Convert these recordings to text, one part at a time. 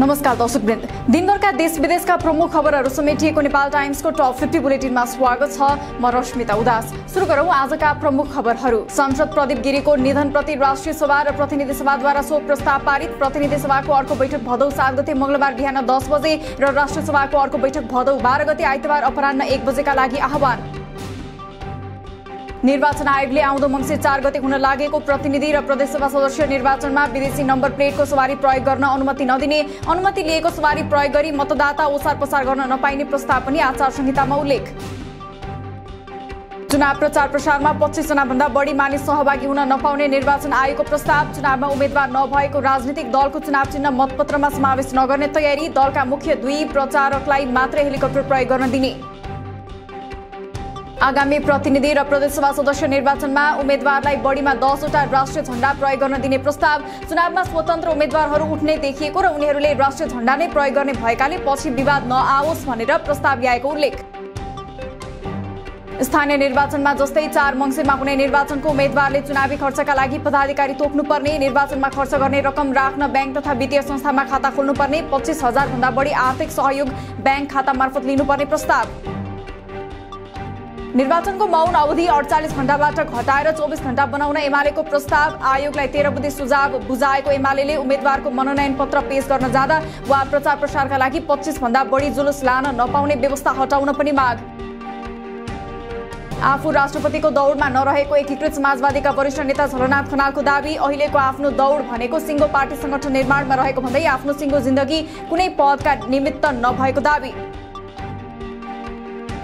नमस्कार दर्शकवृन्द। दिनभरका देश विदेशका प्रमुख खबरहरू समेटिएको नेपाल टाइम्सको टप फिफ्टी बुलेटिनमा स्वागत छ। म रश्मिता उदास। सुरु गरौँ आजका प्रमुख खबरहरू। सांसद प्रदीप गिरीको निधनप्रति राष्ट्रिय सभा र प्रतिनिधि सभाद्वारा शोक प्रस्ताव पारित। प्रतिनिधि सभाको अर्को बैठक भदौ सात गते मंगलबार बिहान दस बजे र राष्ट्रिय सभाको अर्को बैठक भदौ बाह्र गते आइतबार अपरान्न एक बजेका लागि आह्वान। निर्वाचन आयोगले आउँदो मङ्सिर चार गते हुन लागेको प्रतिनिधि र प्रदेशसभा सदस्य निर्वाचनमा विदेशी नम्बर प्लेटको सवारी प्रयोग गर्न अनुमति नदिने अनुमति लिएको सवारी प्रयोग गरी मतदाता ओसार पसार गर्न नपाइने प्रस्ताव पनि आचार संहितामा उल्लेख। चुनाव प्रचार प्रसारमा पच्चिसजना भन्दा बढी मानिस सहभागी हुन नपाउने निर्वाचन आयोगको प्रस्ताव चुनावमा उम्मेद्वार नभएको राजनीतिक दलको चुनाव चिन्ह मतपत्रमा समावेश नगर्ने तयारी दलका मुख्य दुई प्रचारकलाई मात्रै हेलिकप्टर प्रयोग गर्न दिने। आगामी प्रतिनिधि र प्रदेशसभा सदस्य निर्वाचनमा उम्मेद्वारलाई बढीमा दसवटा राष्ट्रिय झण्डा प्रयोग गर्न दिने प्रस्ताव चुनावमा स्वतन्त्र उम्मेद्वारहरू उठ्ने देखिएको र उनीहरूले राष्ट्रिय झण्डा नै प्रयोग गर्ने भएकाले पछि विवाद नआओस् भनेर प्रस्ताव ल्याएको उल्लेख। स्थानीय निर्वाचनमा जस्तै चार मङ्सिरमा हुने निर्वाचनको उम्मेद्वारले चुनावी खर्चका लागि पदाधिकारी तोक्नुपर्ने निर्वाचनमा खर्च गर्ने रकम राख्न ब्याङ्क तथा वित्तीय संस्थामा खाता खोल्नुपर्ने पच्चिस हजार भन्दा बढी आर्थिक सहयोग ब्याङ्क खाता मार्फत लिनुपर्ने प्रस्ताव। निर्वाचनको मौन अवधि अडचालिस घण्टाबाट घटाएर चौबिस घण्टा बनाउन एमालेको प्रस्ताव आयोगलाई तेह्र बुद्धि सुझाव बुझाएको एमाले उम्मेद्वारको मनोनयन पत्र पेश गर्न जाँदा वा प्रचार प्रसारका लागि पच्चिस भन्दा बढी जुलुस लान नपाउने व्यवस्था हटाउन पनि माग। आफू राष्ट्रपतिको दौडमा नरहेको एकीकृत समाजवादीका वरिष्ठ नेता झलनाथ खनालको दावी अहिलेको आफ्नो दौड भनेको सिङ्गो पार्टी संगठन निर्माणमा रहेको भन्दै आफ्नो सिङ्गो जिन्दगी कुनै पदका निमित्त नभएको दावी।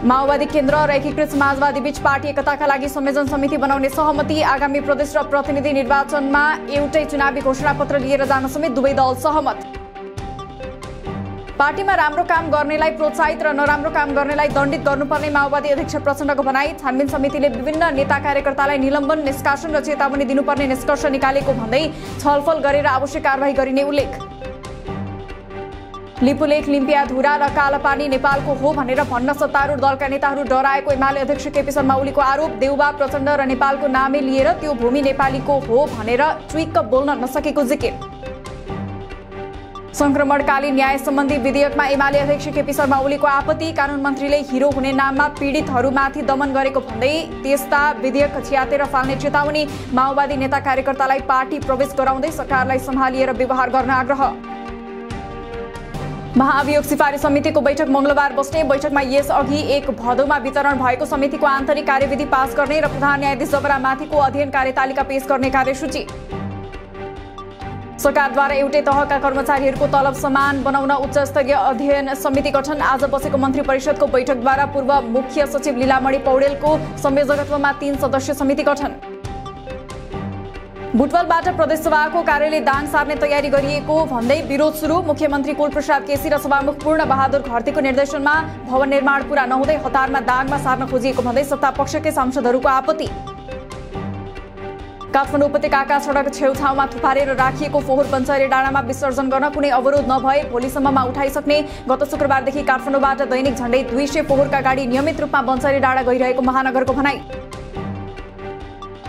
माओवादी केन्द्र र एकीकृत समाजवादी बीच पार्टी एकताका लागि संयोजन समिति बनाउने सहमति। आगामी प्रदेश र प्रतिनिधि निर्वाचनमा एउटै चुनावी घोषणापत्र लिएर जान समेत दुवै दल सहमत। पार्टीमा राम्रो काम गर्नेलाई प्रोत्साहित र नराम्रो काम गर्नेलाई दण्डित गर्नुपर्ने माओवादी अध्यक्ष प्रचण्डको भनाई। छानबिन समितिले विभिन्न नेता कार्यकर्तालाई निलम्बन निष्कासन र चेतावनी दिनुपर्ने निष्कर्ष निकालेको भन्दै छलफल गरेर आवश्यक कारवाही गरिने उल्लेख। लिपुलेख लिम्पिया धुरा र कालापानी नेपालको हो भनेर भन्न सत्तारूढ दलका नेताहरू डराएको एमाले अध्यक्ष केपी शर्मा ओलीको आरोप देउबा प्रचण्ड र नेपालको नामै लिएर त्यो भूमि नेपालीको हो भनेर ट्विक्क बोल्न नसकेको जिकिर। संक्रमणकालीन न्याय सम्बन्धी विधेयकमा एमाले अध्यक्ष केपी शर्मा ओलीको आपत्ति कानून मन्त्रीले हिरो हुने नाममा पीडितहरूमाथि दमन गरेको भन्दै त्यस्ता विधेयक च्यातेर फाल्ने चेतावनी माओवादी नेता कार्यकर्तालाई पार्टी प्रवेश गराउँदै सरकारलाई सम्हालिएर व्यवहार गर्न आग्रह। महाभियोग सिफारिस समितिको बैठक मङ्गलबार बस्ने बैठकमा यस अघि एक भदौमा वितरण भएको समितिको आन्तरिक कार्यविधि पास गर्ने र प्रधान न्यायाधीश जबरामाथिको अध्ययन कार्यतालिका पेश गर्ने कार्यसूची। सरकारद्वारा एउटै तहका कर्मचारीहरूको तलब समान बनाउन उच्च स्तरीय अध्ययन समिति गठन। आज बसेको मन्त्री परिषदको बैठकद्वारा पूर्व मुख्य सचिव लीलामणि पौडेलको संयोजकत्वमा तीन सदस्य समिति गठन। बुटवलबाट प्रदेशसभाको कार्यालय दाङ सार्ने तयारी गरिएको भन्दै विरोध सुरु। मुख्यमन्त्री कुलप्रसाद केसी र सभामुख पूर्ण बहादुर घरतीको निर्देशनमा भवन निर्माण पूरा नहुँदै हतारमा दाङमा सार्न खोजिएको भन्दै सत्ता पक्षकै सांसदहरूको आपत्ति। काठमाडौँ उपत्यकाका सडक छेउछाउमा थुपारेर राखिएको फोहोर पञ्चरी डाँडामा विसर्जन गर्न कुनै अवरोध नभए भोलिसम्ममा उठाइसक्ने गत शुक्रबारदेखि काठमाडौँबाट दैनिक झण्डै दुई सय फोहोरका गाडी नियमित रूपमा बन्चरी डाँडा गइरहेको महानगरको भनाई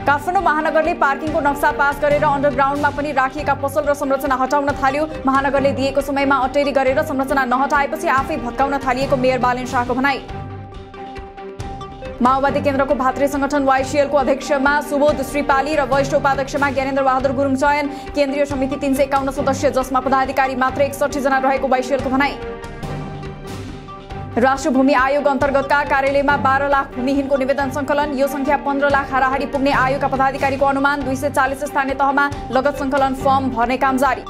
काठमाडौँ महानगरले पार्किङको नक्सा पास गरेर अन्डरग्राउन्डमा पनि राखिएका पसल र संरचना हटाउन थाल्यो। महानगरले दिएको समयमा अटेरी गरेर संरचना नहटाएपछि आफै भत्काउन थालिएको मेयर बालेन शाहको भनाई। माओवादी केन्द्रको भातृ संगठन वाइसिएलको अध्यक्षमा सुबोध श्रीपाली र वरिष्ठ उपाध्यक्षमा ज्ञानेन्द्र बहादुर गुरुङ चयन। केन्द्रीय समिति तीन सय एकाउन्न सदस्य जसमा पदाधिकारी मात्र एकसठी जना रहेको वाइसिएलको भनाई। राष्ट्र भूमि आयोग अन्तर्गतका कार्यालयमा बाह्र लाख भूमिहीनको निवेदन सङ्कलन। यो संख्या पन्ध्र लाख हाराहारी पुग्ने आयोगका पदाधिकारीको अनुमान। दुई सय चालिस स्थानीय तहमा लगत सङ्कलन फर्म भर्ने काम जारी।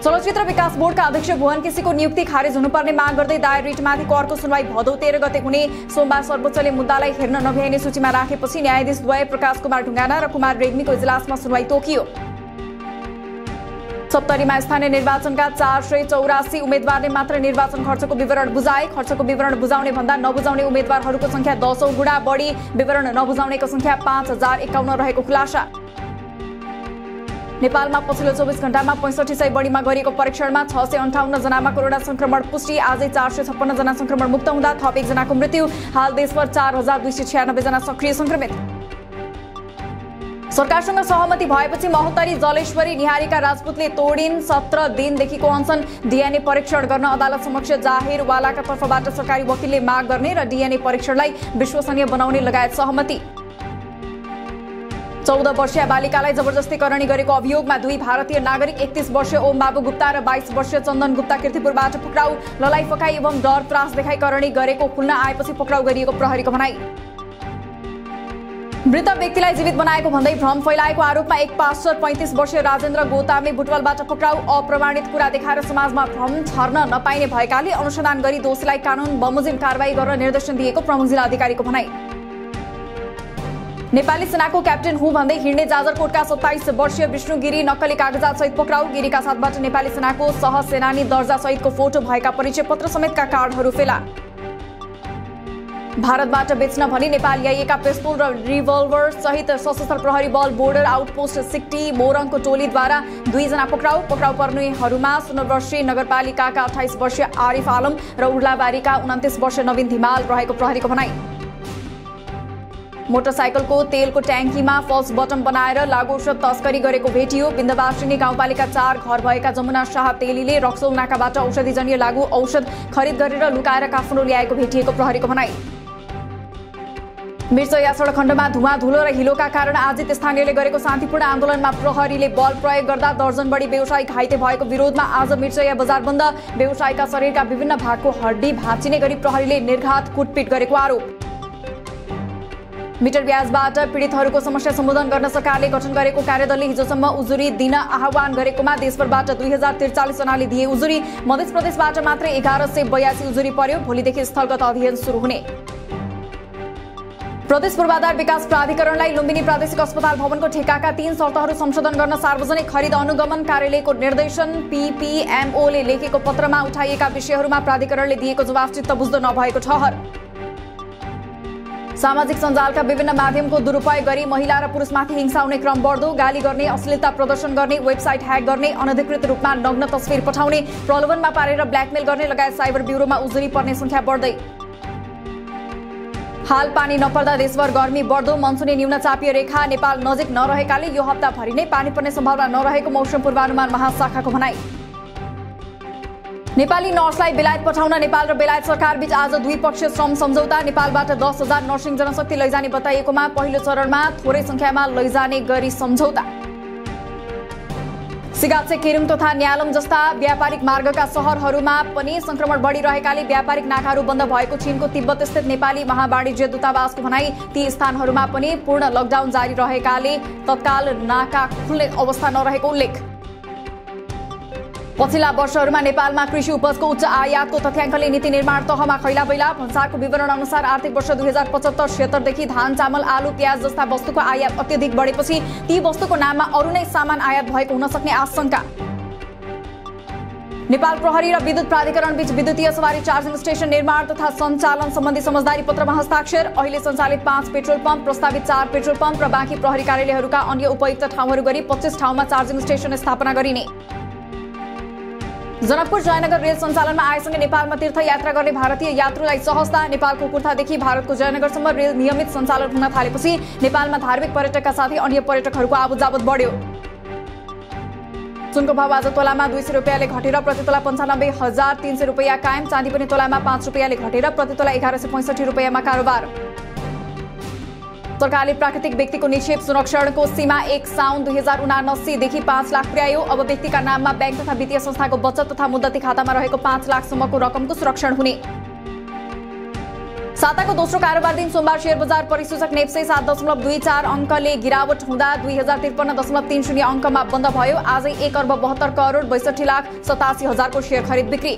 चलचित्र विकास बोर्डका अध्यक्ष भुवन केसीको नियुक्ति खारेज हुनुपर्ने माग गर्दै दायर रिटमाथिको अर्को सुनवाई भदौ तेह्र गते हुने सोमबार सर्वोच्चले मुद्दालाई हेर्न नभ्याइने सूचीमा राखेपछि न्यायाधीश द्वय प्रकाश कुमार ढुङ्गाना र कुमार रेग्मीको इजलासमा सुनवाई तोकियो। सप्तरीमा स्थानीय निर्वाचनका चार सय चौरासी उम्मेद्वारले मात्र निर्वाचन खर्चको विवरण बुझाए। खर्चको विवरण बुझाउने भन्दा नबुझाउने उम्मेद्वारहरूको संख्या दसौँ गुणा बढी। विवरण नबुझाउनेको संख्या पाँच हजार एकाउन्न रहेको खुलासा। नेपालमा पछिल्लो चौबिस घण्टामा पैँसठी सय बढीमा गरिएको परीक्षणमा छ सय अन्ठाउन्न जनामा कोरोना संक्रमण पुष्टि। आजै चार सय छप्पन्न जना संक्रमण मुक्त हुँदा थप एकजनाको मृत्यु। हाल देशभर चार हजार दुई सय छ्यानब्बे जना सक्रिय संक्रमित सरकारसँग सहमति भएपछि महोत्तरी जलेश्वरी निहारीका राजपूतले तोडिन। सत्र दिनदेखिको अनसन डिएनए परीक्षण गर्न अदालत समक्ष जाहेरवालाका तर्फबाट सरकारी वकिलले माग गर्ने र डिएनए परीक्षणलाई विश्वसनीय बनाउने लगायत सहमति। चौध वर्षीय बालिकालाई जबरजस्ती करणी गरेको अभियोगमा दुई भारतीय नागरिक एकतिस वर्षीय ओम बाबु गुप्ता र बाइस वर्षीय चन्दन गुप्ता किर्तिपुरबाट पक्राउ ललाई फकाई एवं डर त्रास देखाई करणी गरेको खुल्न आएपछि पक्राउ गरिएको प्रहरीको भनाई। मृत व्यक्तिलाई जीवित बनाएको भन्दै भ्रम फैलाएको आरोपमा एक पास्टर पैँतिस वर्षीय राजेन्द्र गोतामे बुटवलबाट पक्राउ अप्रमाणित कुरा देखाएर समाजमा भ्रम छर्न नपाइने भएकाले अनुसन्धान गरी दोषीलाई कानुन बमोजिम कारवाही गर्न निर्देशन दिएको प्रमुख जिल्ला अधिकारीको भनाई। नेपाली सेनाको क्याप्टेन हुँ भन्दै हिँड्ने जाजरकोटका सत्ताइस वर्षीय विष्णु गिरी नक्कली कागजात सहित पक्राउ गिरीका साथबाट नेपाली सेनाको सहसेनानी दर्जा सहितको फोटो भएका परिचय पत्र समेतका कार्डहरू फेला। भारतबाट बेच्न भनी नेपाल ल्याइएका पेस्तोल र रिभल्भर सहित सशस्त्र प्रहरी बल बोर्डर आउटपोस्ट सिक्टी मोरङको टोलीद्वारा दुईजना पक्राउ पक्राउ पर्नेहरूमा सुनवर्षी नगरपालिकाका अठाइस वर्षीय आरिफ आलम र उर्लाबारीका उन्तिस वर्षीय नवीन धिमाल रहेको प्रहरीको भनाई। मोटरसाइकलको तेलको ट्याङ्कीमा फल्स बटम बनाएर लागु औषध तस्करी गरेको भेटियो। बिन्दवासिनी गाउँपालिका चार घर भएका जमुना शाह तेलीले रक्सौल नाकाबाट औषधिजन्य लागु औषध खरिद गरेर लुकाएर काठमाडौँ ल्याएको भेटिएको प्रहरीको भनाई। मिर्चया सडक खण्डमा धुवा धुलो र हिलोका कारण आजित स्थानीयले गरेको शान्तिपूर्ण आन्दोलनमा प्रहरीले बल प्रयोग गर्दा दर्जन बढी व्यवसायी घाइते भएको विरोधमा आज मिर्चया बजार बन्द व्यवसायीका शरीरका विभिन्न भागको हड्डी भाँचिने गरी प्रहरीले निर्घात कुटपिट गरेको आरोप। मिटर ब्याजबाट पीडितहरूको समस्या सम्बोधन गर्न सरकारले गठन गरेको कार्यदलले हिजोसम्म उजुरी दिन आह्वान गरेकोमा देशभरबाट दुई हजार त्रिचालिसजनाले दिए उजुरी। मध्य प्रदेशबाट मात्रै एघार सय बयासी उजुरी पर्यो। भोलिदेखि स्थलगत अध्ययन सुरु हुने। प्रदेश पूर्वाधार विकास प्राधिकरणलाई लुम्बिनी प्रादेशिक अस्पताल भवनको ठेकाका तीन शर्तहरू संशोधन गर्न सार्वजनिक खरिद अनुगमन कार्यालयको निर्देशन पीपीएमओले लेखेको पत्रमा उठाइएका विषयहरूमा प्राधिकरणले दिएको जवाफ चित्त बुझ्दो नभएको ठहर। सामाजिक सञ्जालका विभिन्न माध्यमको दुरुपयोग गरी महिला र पुरुषमाथि हिंसा हुने क्रम बढ्दो गाली गर्ने अश्लीलता प्रदर्शन गर्ने वेबसाइट ह्याक गर्ने अनधिकृत रूपमा नग्न तस्विर पठाउने प्रलोभनमा पारेर ब्ल्याकमेल गर्ने लगायत साइबर ब्युरोमा उजुरी पर्ने संख्या बढ्दै। हाल पानी नपर्दा देशभर गर्मी बढ्दो मनसुनी न्यून चापिय रेखा नेपाल नजिक नरहेकाले यो हप्ताभरि नै पानी पर्ने सम्भावना नरहेको मौसम पूर्वानुमान महाशाखाको भनाई। नेपाली नर्सलाई बेलायत पठाउन नेपाल र बेलायत सरकार बीच आज द्विपक्षीय श्रम सम्झौता नेपालबाट दस हजार नर्सिङ जनशक्ति लैजाने बताइएकोमा पहिलो चरणमा थोरै संख्यामा लैजाने गरी सम्झौता। सिगाचे केरुङ तथा न्यालम जस्ता व्यापारिक मार्गका सहरहरूमा पनि संक्रमण बढिरहेकाले व्यापारिक नाकाहरू बन्द भएको चीनको तिब्बत स्थित नेपाली महावाणिज्य दूतावासको भनाई ती स्थानहरूमा पनि पूर्ण लकडाउन जारी रहेकाले तत्काल नाका खुल्ने अवस्था नरहेको उल्लेख। पछिल्ला वर्षहरूमा नेपालमा कृषि उपजको उच्च आयातको तथ्याङ्कले नीति निर्माण तहमा खैला बैला भन्सारको विवरण अनुसार आर्थिक वर्ष दुई हजार पचहत्तर छिहत्तरदेखि धान चामल आलु प्याज जस्ता वस्तुको आयात अत्यधिक बढेपछि ती वस्तुको नाममा अरू नै सामान आयात भएको हुन सक्ने आशंका। नेपाल प्रहरी र विद्युत प्राधिकरण बीच विद्युतीय सवारी चार्जिङ स्टेसन निर्माण तथा सञ्चालन सम्बन्धी समझदारी पत्रमा हस्ताक्षर अहिले सञ्चालित पाँच पेट्रोल पम्प प्रस्तावित चार पेट्रोल पम्प र बाँकी प्रहरी कार्यालयहरूका अन्य उपयुक्त ठाउँहरू गरी पच्चिस ठाउँमा चार्जिङ स्टेसन स्थापना गरिने। जनकपुर जयनगर रेल सञ्चालनमा आएसँगै नेपालमा तीर्थयात्रा गर्ने भारतीय यात्रुलाई सहजता नेपालको कुर्थादेखि भारतको जयनगरसम्म रेल नियमित सञ्चालन हुन थालेपछि नेपालमा धार्मिक पर्यटकका साथै अन्य पर्यटकहरूको आबुजाबत बढ्यो। सुनको भाव आज तोलामा दुई सय रुपियाँले घटेर प्रति तोला पन्चानब्बे हजार तिन सय रुपियाँ कायम चाँदी पनि तोलामा पाँच रुपियाँले घटेर प्रति तोला एघार सय पैँसठी रुपियाँमा कारोबार। सरकारले प्राकृतिक व्यक्तिको निक्षेप संरक्षणको सीमा एक साउन दुई हजार उनासीदेखि पाँच लाख पुर्यायो। अब व्यक्तिका नाममा ब्याङ्क तथा वित्तीय संस्थाको बचत तथा मुद्दती खातामा रहेको पाँच लाखसम्मको रकमको सुरक्षण हुने। साताको दोस्रो कारोबार दिन सोमबार शेयर बजार परिसूचक नेप्से सात दशमलव दुई चार अङ्कले गिरावट हुँदा दुई हजार त्रिपन्न दशमलव तिन शून्य अङ्कमा बन्द भयो। आजै एक अर्ब बहत्तर करोड बैसठी लाख सतासी हजारको सेयर खरिद बिक्री।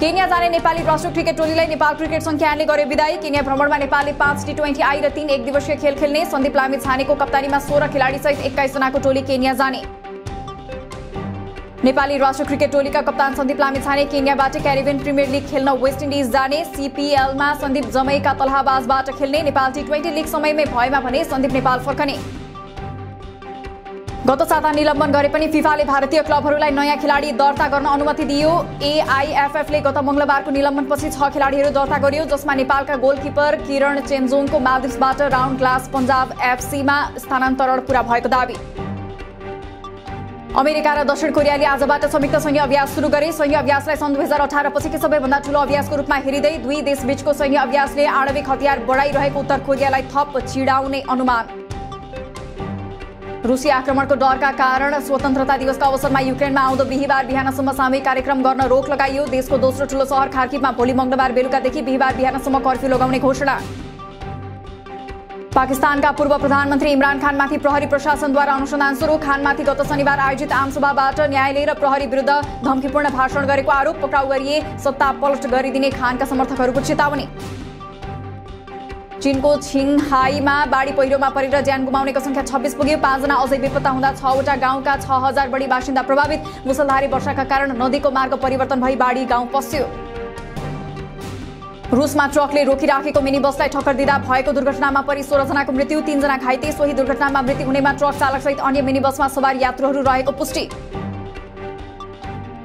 केन्या जाने नेपाली राष्ट्रिय क्रिकेट टोलीलाई नेपाल क्रिकेट संख्याले गरे विदाई। केन्या भ्रमणमा नेपालले पाँच टी ट्वेन्टी आई र तीन एक दिवसीय खेल खेल्ने। सन्दीप लामी छानेको कप्तानीमा सोह्र खेलाडी सहित एक्काइसजनाको टोली केन्या जाने। नेपाली राष्ट्रिय क्रिकेट टोलीका कप्तान संदीप सन्दीप लामिछाने केन्याबाट क्यारिबियन प्रिमियर लिग खेल्न वेस्ट इन्डिज जाने। सीपीएल सिपिएलमा सन्दीप जमैका तलहाबाजबाट खेल्ने नेपाल टी ट्वेन्टी लिग समयमै भएमा भने सन्दीप नेपाल फर्कने। गत साता निलम्बन गरे पनि फिफाले भारतीय क्लबहरूलाई नयाँ खेलाडी दर्ता गर्न अनुमति दियो। एआइएफएफले गत मङ्गलबारको निलम्बनपछि छ खेलाडीहरू दर्ता गरियो जसमा नेपालका गोलकिपर किरण चेन्जोङको मालदिप्सबाट राउन्ड ग्लास पन्जाब एफसीमा स्थानान्तरण पूरा भएको दावी। अमेरिका र दक्षिण कोरियाले आजबाट संयुक्त सैन्य अभ्यास सुरु गरे। सैन्य अभ्यासलाई सन् दुई हजार अठार पछिको सबैभन्दा ठूलो अभ्यासको रूपमा हेरिँदै दुई देशबीचको सैन्य अभ्यासले आणविक हतियार बढाइरहेको उत्तर कोरियालाई थप चिडाउने अनुमान। रुसी आक्रमणको डरका कारण स्वतन्त्रता दिवसका अवसरमा युक्रेनमा आउँदो बिहिबार बिहानसम्म सामूहिक कार्यक्रम गर्न रोक लगाइयो। देशको दोस्रो ठूलो सहर खार्किपमा भोलि मङ्गलबार बेलुकादेखि बिहिबार बिहानसम्म कर्फ्यू लगाउने घोषणा। पाकिस्तानका पूर्व प्रधानमन्त्री इमरान खानमाथि प्रहरी प्रशासनद्वारा अनुसन्धान सुरु। खानमाथि गत शनिबार आयोजित आमसभाबाट न्यायालय र प्रहरी विरुद्ध धम्कीपूर्ण भाषण गरेको आरोप पक्राउ गरिए। सत्ता पलट गरिदिने खानका समर्थकहरूको चेतावनी। चीनको छिङहाईमा बाढी पहिरोमा परेर ज्यान गुमाउनेको संख्या छब्बिस पुग्यो। पाँचजना अझै बेपत्ता हुँदा छवटा गाउँका छ हजार बढी बासिन्दा प्रभावित। मुसलधारी वर्षाका कारण नदीको मार्ग परिवर्तन भई बाढी गाउँ पस्यो। रुसमा ट्रकले रोकिराखेको मिनी बसलाई ठक्कर दिँदा भएको दुर्घटनामा परि सोह्रजनाको मृत्यु तीनजना घाइते सोही दुर्घटनामा मृत्यु हुनेमा ट्रक चालकसहित अन्य मिनी बसमा सवार यात्रुहरू रहेको पुष्टि।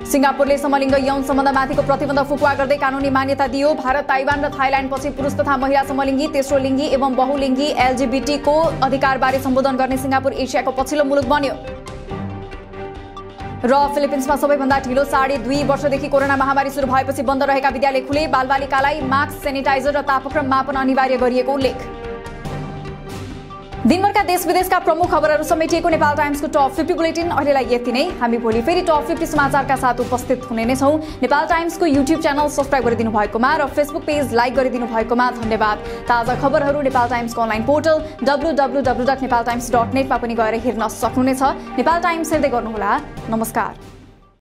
सिङ्गापुरले समलिङ्ग यौन सम्बन्धमाथिको प्रतिबन्ध फुकुवा गर्दै कानुनी मान्यता दियो। भारत ताइवान र थाइल्यान्डपछि पुरुष तथा महिला समलिङ्गी तेस्रो लिङ्गी एवं बहुलिङ्गी एलजिबिटीको अधिकारबारे सम्बोधन गर्ने सिङ्गापुर एसियाको पछिल्लो मुलुक बन्यो। र फिलिपिन्समा सबैभन्दा ढिलो साढे दुई वर्षदेखि कोरोना महामारी सुरु भएपछि बन्द रहेका विद्यालय खुले। बालबालिकालाई मास्क सेनिटाइजर र तापक्रम मापन अनिवार्य गरिएको उल्लेख। दिनभरका देश विदेशका प्रमुख खबरहरू समेटिएको नेपाल टाइम्सको टप फिफ्टी बुलेटिन अहिलेलाई यति नै। हामी भोलि फेरि टप फिफ्टी समाचारका साथ उपस्थित हुने नै छौँ। नेपाल टाइम्सको युट्युब च्यानल सब्सक्राइब गरिदिनु भएकोमा र फेसबुक पेज लाइक गरिदिनु भएकोमा धन्यवाद। ताजा खबरहरू Nepal टाइम्सको online portal W W W dot Nepal Times dot नेटमा पनि गएर हेर्न सक्नुहुनेछ। नेपाल टाइम्स हेर्दै गर्नुहोला। नमस्कार।